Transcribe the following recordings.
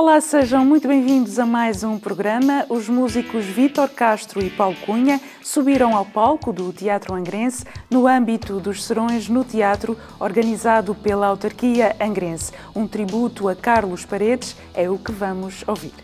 Olá, sejam muito bem-vindos a mais um programa. Os músicos Vítor Castro e Paulo Cunha subiram ao palco do Teatro Angrense no âmbito dos Serões no Teatro, organizado pela autarquia angrense. Um tributo a Carlos Paredes é o que vamos ouvir.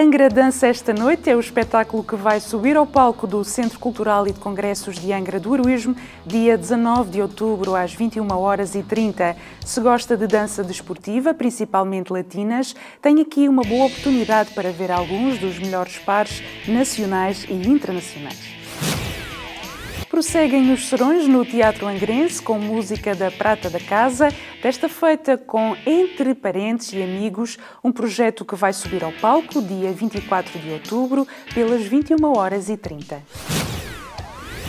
Angra Dança esta noite é o espetáculo que vai subir ao palco do Centro Cultural e de Congressos de Angra do Heroísmo, dia 19 de outubro, às 21 horas e 30. Se gosta de dança desportiva, principalmente latinas, tem aqui uma boa oportunidade para ver alguns dos melhores pares nacionais e internacionais. Prosseguem os serões no Teatro Angrense com música da Prata da Casa, desta feita com Entre Parentes e Amigos, um projeto que vai subir ao palco dia 24 de outubro, pelas 21 horas e 30.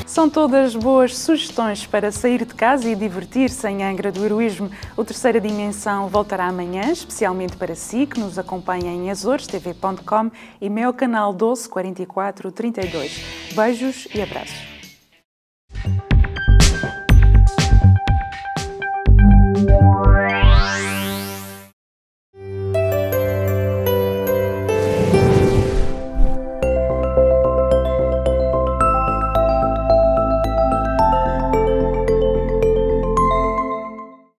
São todas boas sugestões para sair de casa e divertir-se em Angra do Heroísmo. O Terceira Dimensão voltará amanhã, especialmente para si, que nos acompanha em azorestv.com e meu canal 12 44 32. Beijos e abraços.